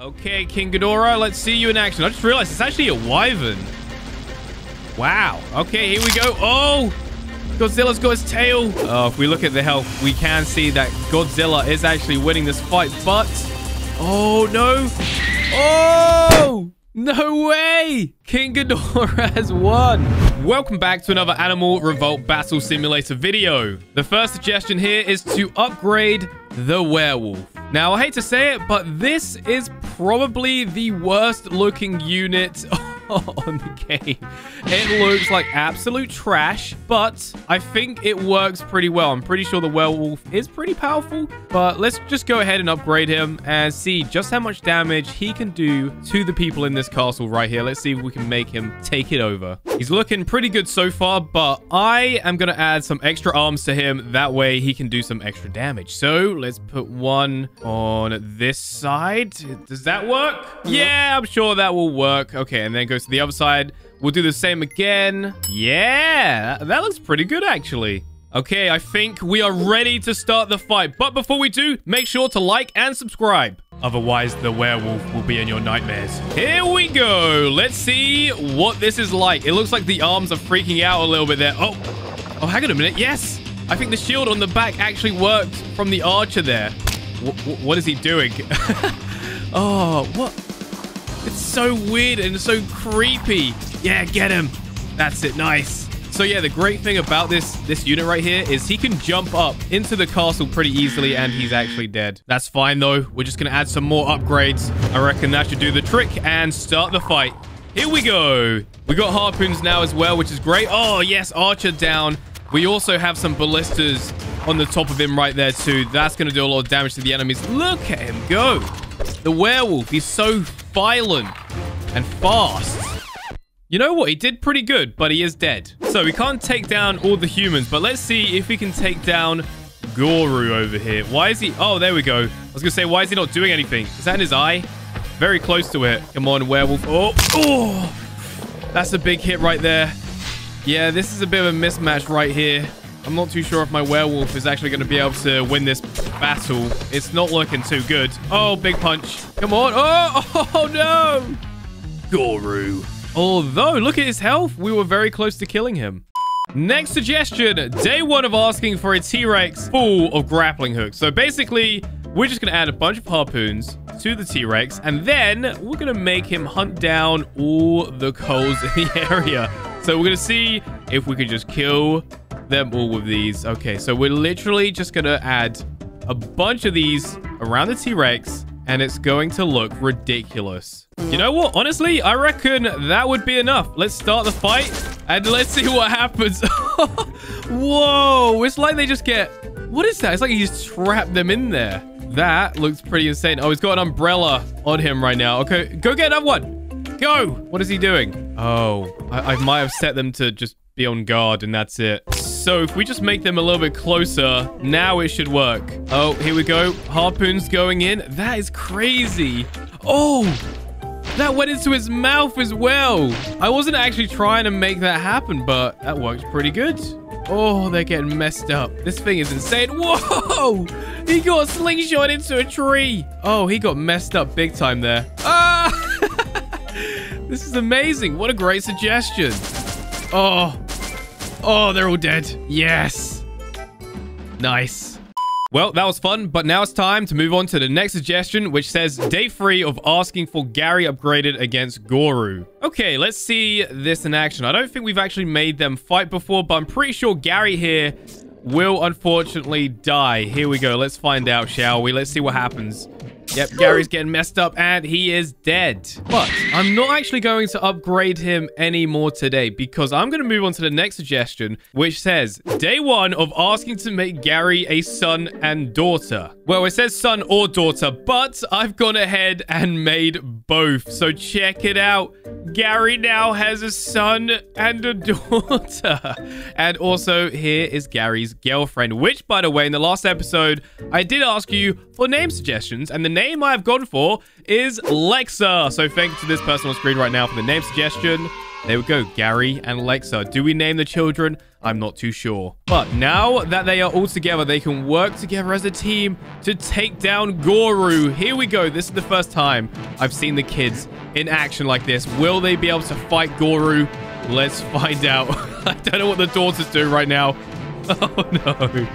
Okay, King Ghidorah, let's see you in action. I just realized it's actually a wyvern. Wow. Okay, here we go. Oh, Godzilla's got his tail. Oh, if we look at the health, we can see that Godzilla is actually winning this fight, but... Oh, no. Oh! No way! King Ghidorah has won. Welcome back to another Animal Revolt Battle Simulator video. The first suggestion here is to upgrade the werewolf. Now, I hate to say it, but this is probably the worst looking unit on the game. It looks like absolute trash, but I think it works pretty well. I'm pretty sure the werewolf is pretty powerful, but let's just go ahead and upgrade him and see just how much damage he can do to the people in this castle right here. Let's see if we can make him take it over. He's looking pretty good so far, but I am going to add some extra arms to him. That way he can do some extra damage. So let's put one on this side. Does that work? Yeah, I'm sure that will work. Okay, and then go to the other side. We'll do the same again. Yeah, that looks pretty good, actually. Okay, I think we are ready to start the fight. But before we do, make sure to like and subscribe. Otherwise, the werewolf will be in your nightmares. Here we go. Let's see what this is like. It looks like the arms are freaking out a little bit there. Oh, oh, hang on a minute. Yes, I think the shield on the back actually worked from the archer there. W what is he doing? oh, what? It's so weird and so creepy. Yeah, get him. That's it. Nice. So yeah, the great thing about this this unit right here is he can jump up into the castle pretty easily and he's actually dead. That's fine though. We're just going to add some more upgrades. I reckon that should do the trick and start the fight. Here we go. We got harpoons now as well, which is great. Oh, yes, archer down. We also have some ballistas on the top of him right there too. That's going to do a lot of damage to the enemies. Look at him go. The werewolf, he's so violent and fast. You know what? He did pretty good, but he is dead. So we can't take down all the humans, but let's see if we can take down Goro over here. Why is he... Oh, there we go. I was going to say, why is he not doing anything? Is that in his eye? Very close to it. Come on, werewolf. Oh, oh. That's a big hit right there. Yeah, this is a bit of a mismatch right here. I'm not too sure if my werewolf is actually going to be able to win this battle. It's not looking too good. Oh, big punch. Come on. Oh, oh no. Goro. Although, look at his health. We were very close to killing him. Next suggestion. Day one of asking for a T-Rex full of grappling hooks. So basically, we're just going to add a bunch of harpoons to the T-Rex. And then we're going to make him hunt down all the coals in the area. So we're going to see if we can just kill them all with these. Okay, so we're literally just going to add a bunch of these around the T-Rex. And it's going to look ridiculous. You know what? Honestly, I reckon that would be enough. Let's start the fight and let's see what happens. Whoa, it's like they just get... What is that? It's like he's trapped them in there. That looks pretty insane. Oh, he's got an umbrella on him right now. Okay, go get another one. Go. What is he doing? Oh, I, I might have set them to just be on guard and that's it. So if we just make them a little bit closer, now it should work. Oh, here we go. Harpoons going in. That is crazy. Oh, that went into his mouth as well. I wasn't actually trying to make that happen, but that worked pretty good. Oh, they're getting messed up. This thing is insane. Whoa! He got slingshot into a tree. Oh, he got messed up big time there. Ah! this is amazing. What a great suggestion. Oh. Oh, they're all dead. Yes. Nice. Well, that was fun, but now it's time to move on to the next suggestion, which says day three of asking for Gary upgraded against Goro. Okay, let's see this in action. I don't think we've actually made them fight before, but I'm pretty sure Gary here will unfortunately die. Here we go. Let's find out, shall we? Let's see what happens. Yep, Gary's getting messed up and he is dead. But I'm not actually going to upgrade him anymore today because I'm going to move on to the next suggestion, which says day one of asking to make Gary a son and daughter. Well, it says son or daughter, but I've gone ahead and made both. So check it out. Gary now has a son and a daughter. And also, here is Gary's girlfriend, which, by the way, in the last episode, I did ask you for name suggestions, and the name I've gone for is Lexa. So thank you to this person on screen right now for the name suggestion. There we go, Gary and Lexa. Do we name the children? I'm not too sure. But now that they are all together, they can work together as a team to take down Goro. Here we go. This is the first time I've seen the kids in action like this. Will they be able to fight Goro? Let's find out. I don't know what the daughter's doing right now. Oh, no.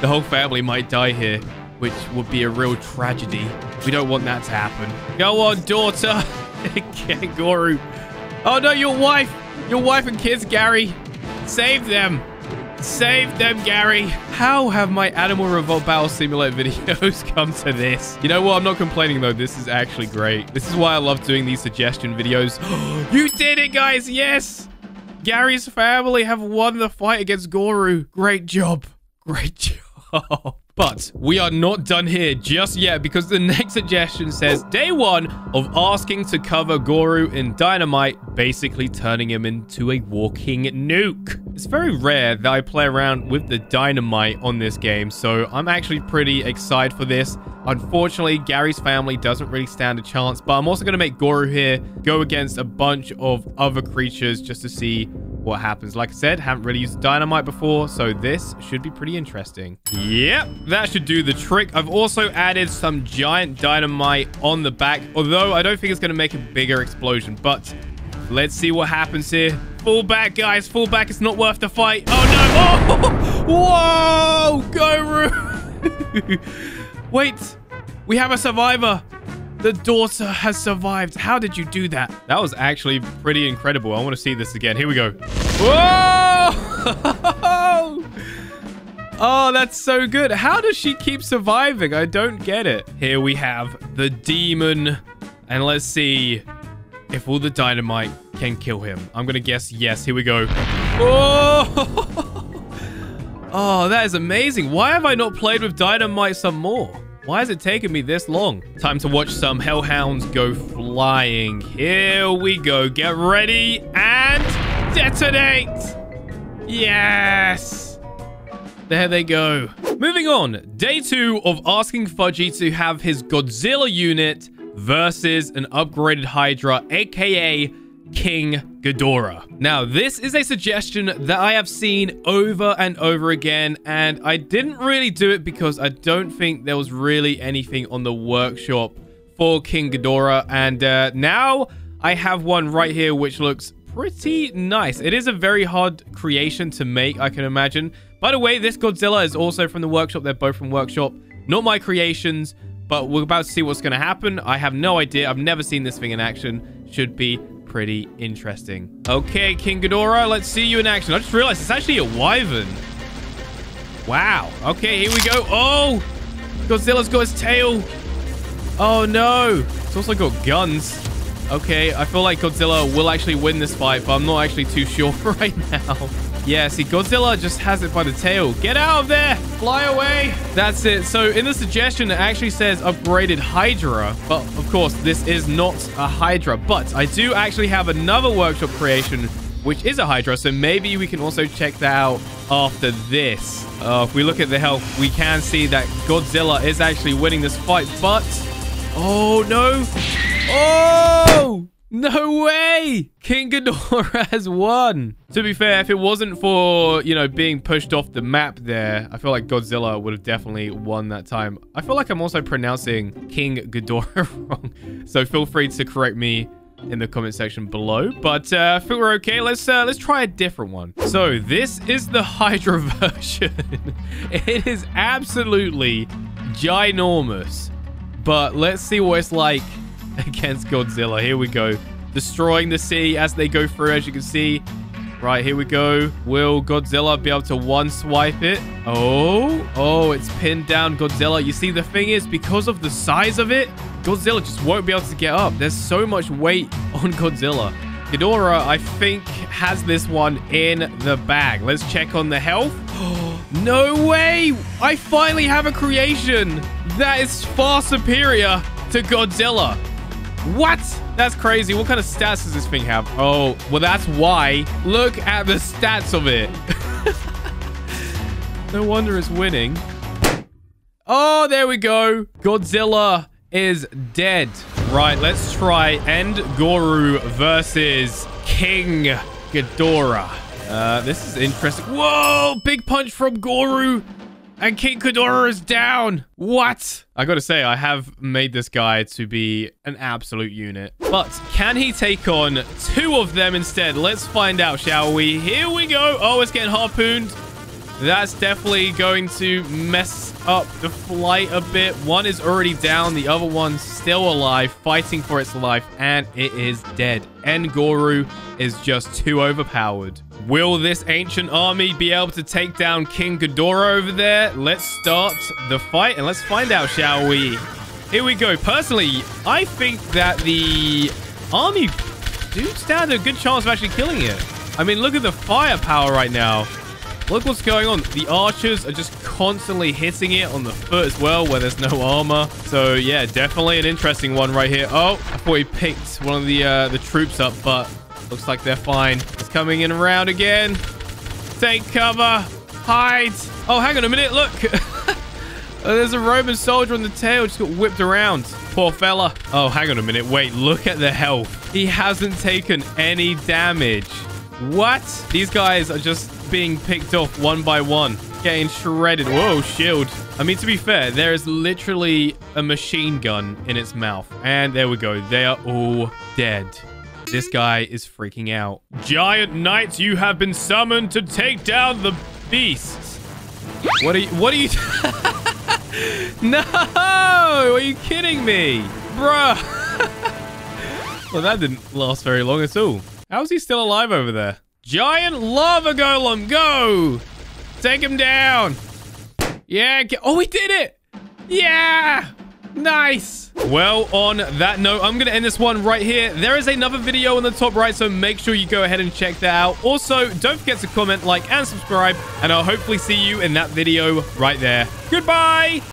The whole family might die here, which would be a real tragedy. We don't want that to happen. Go on, daughter. Goro. Oh, no, your wife. Your wife and kids, Gary. Save them. Save them, Gary. How have my Animal Revolt Battle Simulator videos come to this? You know what? I'm not complaining, though. This is actually great. This is why I love doing these suggestion videos. you did it, guys. Yes. Gary's family have won the fight against Goro. Great job. Great job. But we are not done here just yet because the next suggestion says day one of asking to cover Goro in dynamite, basically turning him into a walking nuke. It's very rare that I play around with the dynamite on this game, so I'm actually pretty excited for this. Unfortunately, Gary's family doesn't really stand a chance, but I'm also going to make Goro here go against a bunch of other creatures just to see what happens. Like I said, haven't really used dynamite before, so this should be pretty interesting. Yep, that should do the trick. I've also added some giant dynamite on the back, although I don't think it's going to make a bigger explosion, but let's see what happens here. Fall back, guys. Fall back. It's not worth the fight. Oh, no. Oh, whoa. Goro. Wait. We have a survivor. The daughter has survived. How did you do that? That was actually pretty incredible. I want to see this again. Here we go. Whoa! oh, that's so good. How does she keep surviving? I don't get it. Here we have the demon. And let's see if all the dynamite can kill him. I'm going to guess yes. Here we go. Oh! oh, that is amazing. Why have I not played with dynamite some more? Why has it taken me this long? Time to watch some hellhounds go flying. Here we go. Get ready and detonate. Yes. There they go. Moving on. Day two of asking Fudgy to have his Godzilla unit versus an upgraded Hydra, aka King Ghidorah. Now, this is a suggestion that I have seen over and over again, and I didn't really do it because I don't think there was really anything on the workshop for King Ghidorah, and uh, now I have one right here which looks pretty nice. It is a very hard creation to make, I can imagine. By the way, this Godzilla is also from the workshop. They're both from workshop. Not my creations, but we're about to see what's going to happen. I have no idea. I've never seen this thing in action. Should be pretty interesting. Okay, King Ghidorah, let's see you in action. I just realized it's actually a wyvern. Wow. Okay, here we go. Oh! Godzilla's got his tail. Oh, no. It's also got guns. Okay, I feel like Godzilla will actually win this fight, but I'm not actually too sure right now. Yeah, see, Godzilla just has it by the tail. Get out of there! Fly away! That's it. So in the suggestion, it actually says upgraded Hydra. But of course, this is not a Hydra. But I do actually have another workshop creation, which is a Hydra. So maybe we can also check that out after this. Uh, if we look at the health, we can see that Godzilla is actually winning this fight. But... Oh, no! Oh! No way! King Ghidorah has won. To be fair, if it wasn't for, you know, being pushed off the map there, I feel like Godzilla would have definitely won that time. I feel like I'm also pronouncing King Ghidorah wrong. So feel free to correct me in the comment section below. But uh, I feel we're okay. Let's uh, let's try a different one. So this is the Hydra version. it is absolutely ginormous. But let's see what it's like against Godzilla. Here we go. Destroying the sea as they go through, as you can see. Right, here we go. Will Godzilla be able to one swipe it? Oh, oh, it's pinned down Godzilla. You see, the thing is, because of the size of it, Godzilla just won't be able to get up. There's so much weight on Godzilla. Ghidorah, I think, has this one in the bag. Let's check on the health. no way! I finally have a creation that is far superior to Godzilla. What? That's crazy. What kind of stats does this thing have? Oh, well, that's why. Look at the stats of it. no wonder it's winning. Oh, there we go. Godzilla is dead. Right, let's try End Goro versus King Ghidorah. Uh, this is interesting. Whoa! Big punch from Goro. And King Ghidorah is down. What? I gotta say, I have made this guy to be an absolute unit. But can he take on two of them instead? Let's find out, shall we? Here we go. Oh, it's getting harpooned. That's definitely going to mess up the flight a bit. One is already down. The other one's still alive, fighting for its life, and it is dead. And Goro is just too overpowered. Will this ancient army be able to take down King Ghidorah over there? Let's start the fight, and let's find out, shall we? Here we go. Personally, I think that the army do stand a good chance of actually killing it. I mean, look at the firepower right now. Look what's going on. The archers are just constantly hitting it on the foot as well, where there's no armor. So yeah, definitely an interesting one right here. Oh, I thought he picked one of the uh, the troops up, but looks like they're fine. It's coming in around again. Take cover. Hide. Oh, hang on a minute. Look. oh, there's a Roman soldier on the tail. Just got whipped around. Poor fella. Oh, hang on a minute. Wait, look at the health. He hasn't taken any damage. What? These guys are just being picked off one by one. Getting shredded. Whoa, shield. I mean, to be fair, there is literally a machine gun in its mouth. And there we go. They are all dead. This guy is freaking out. Giant knights, you have been summoned to take down the beasts. What are you... What are you... no! Are you kidding me? Bruh. well, that didn't last very long at all. How is he still alive over there? Giant lava golem, go! Take him down. Yeah. Oh, we did it. Yeah. Nice. Well, on that note, I'm going to end this one right here. There is another video on the top right, so make sure you go ahead and check that out. Also, don't forget to comment, like, and subscribe, and I'll hopefully see you in that video right there. Goodbye.